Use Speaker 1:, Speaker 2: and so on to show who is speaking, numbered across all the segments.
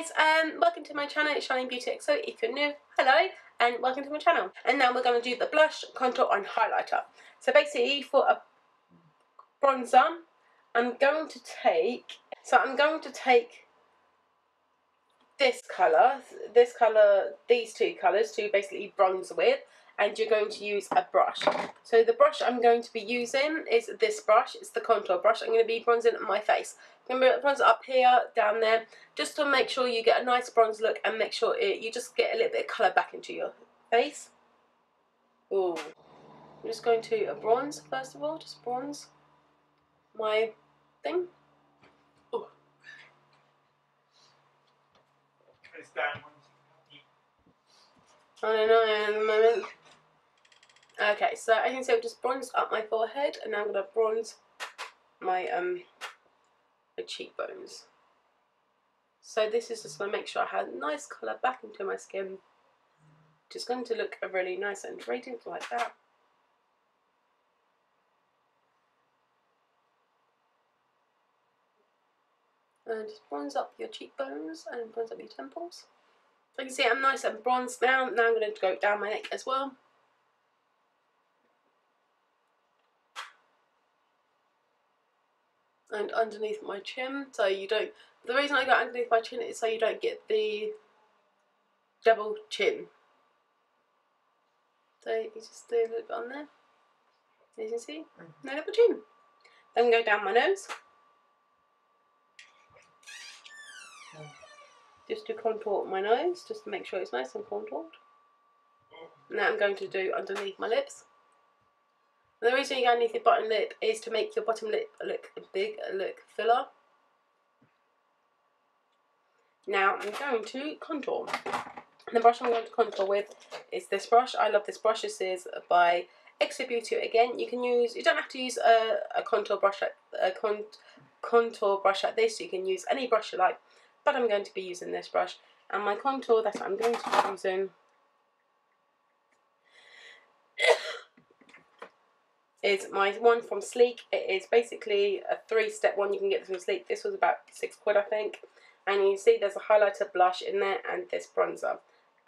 Speaker 1: guys, um, welcome to my channel, it's Charleane Beauty So If you're new, hello, and welcome to my channel. And now we're going to do the blush, contour and highlighter. So basically for a bronzer, I'm going to take, so I'm going to take this colour, this colour, these two colours to basically bronze with and you're going to use a brush. So the brush I'm going to be using is this brush, it's the contour brush. I'm going to be bronzing my face. I'm going to bronze up here, down there, just to make sure you get a nice bronze look and make sure it, you just get a little bit of colour back into your face. Ooh. I'm just going to bronze first of all, just bronze my thing. Ooh.
Speaker 2: It's down.
Speaker 1: I don't know at the moment. Okay, so I can see I've just bronzed up my forehead and now I'm to bronze my um my cheekbones. So this is just to make sure I have nice colour back into my skin. Just going to look a really nice and radiant like that. And just bronze up your cheekbones and bronze up your temples. So you can see I'm nice and bronzed now. Now I'm going to go down my neck as well. And underneath my chin, so you don't, the reason I got underneath my chin is so you don't get the double chin. So you just do a little bit on there, as you can see, mm-hmm. no double chin. Then go down my nose. Mm. just to contour my nose, just to make sure it's nice and contoured. Mm. Now I'm going to do underneath my lips. The reason you go underneath your bottom lip is to make your bottom lip look big, look fuller. Now I'm going to contour. The brush I'm going to contour with is this brush. I love this brush. This is by XO Beauty again. You can use, you don't have to use a, a contour brush like, a con, contour brush like this. You can use any brush you like but I'm going to be using this brush and my contour that I'm going to be using is my one from Sleek. It is basically a three-step one. You can get this from Sleek. This was about six quid, I think. And you see there's a highlighter blush in there and this bronzer.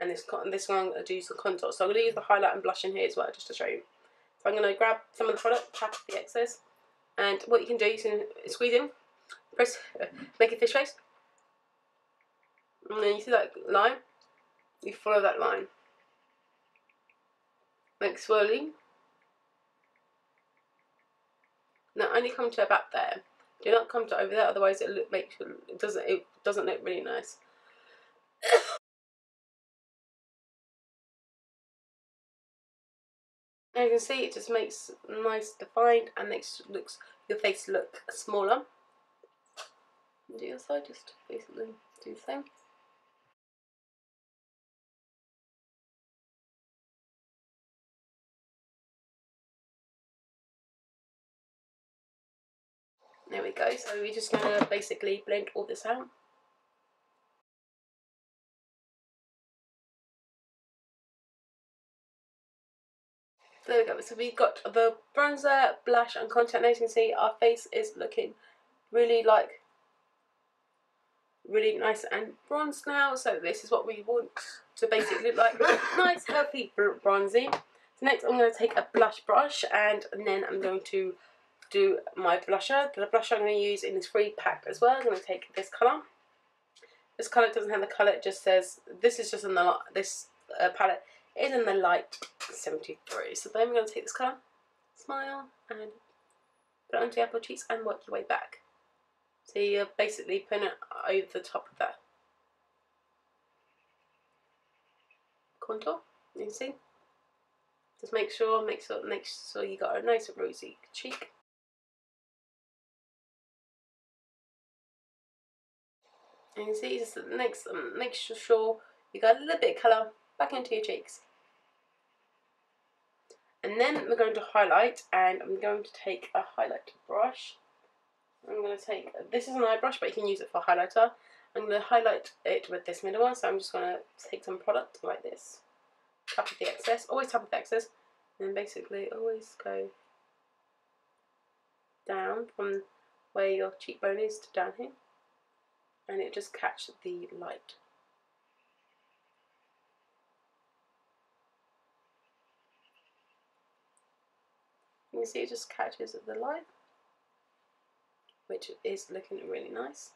Speaker 1: And this this one to do some contour. So I'm going to use the highlight and blush in here as well, just to show you. So I'm going to grab some of the product, tap the excess. And what you can do, you can squeeze in, press, make a fish face, and then you see that line? You follow that line. Make swirling. Now only come to about there. Do not come to over there, otherwise it look makes it doesn't it doesn't look really nice. You can see, it just makes nice defined and makes looks your face look smaller. Do your side, just basically do the same. There we go. So we're just going to basically blend all this out. There we go. So we got the bronzer, blush and contact. As you can see, our face is looking really like really nice and bronzed now. So this is what we want to basically look like. nice, healthy bronzy. So next I'm going to take a blush brush and then I'm going to do my blusher. The blusher I'm going to use in this free pack as well. I'm going to take this colour. This colour doesn't have the colour, it just says, this is just in the, this uh, palette is in the light 73. So then we're going to take this colour, smile, and put it onto your apple cheeks and work your way back. So you're basically putting it over the top of that contour, you see. Just make sure, make sure, make sure you got a nice rosy cheek. And you see, just makes, um, make sure you got a little bit of colour back into your cheeks. And then we're going to highlight, and I'm going to take a highlight brush. I'm going to take, this is an eye brush, but you can use it for highlighter. I'm going to highlight it with this middle one, so I'm just going to take some product like this. Tap with the excess, always tap with the excess, and then basically always go down from where your cheekbone is to down here and it just catch the light. You can see it just catches the light, which is looking really nice.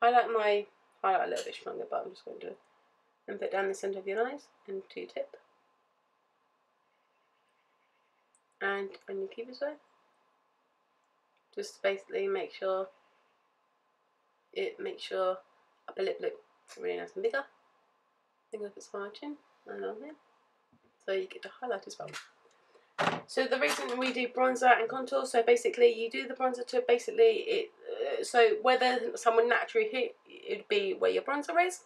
Speaker 1: I like my highlight a little bit stronger, but I'm just going to and put down the centre of your eyes and two tip. And on your cupid's bow. Just basically make sure it makes your upper lip look really nice and bigger. Think of its margin and on there. So you get the highlight as well. So the reason we do bronzer and contour, so basically you do the bronzer to basically it. Uh, so whether someone naturally hit, it'd be where your bronzer is.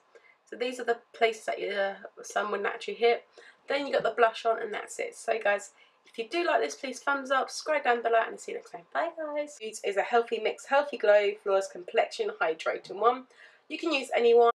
Speaker 1: So these are the places that your sun would naturally hit. Then you got the blush on, and that's it. So guys, if you do like this, please thumbs up, subscribe down below, and I'll see you next time. Bye guys. This is a healthy mix, healthy glow, flawless complexion, hydrating one. You can use any one.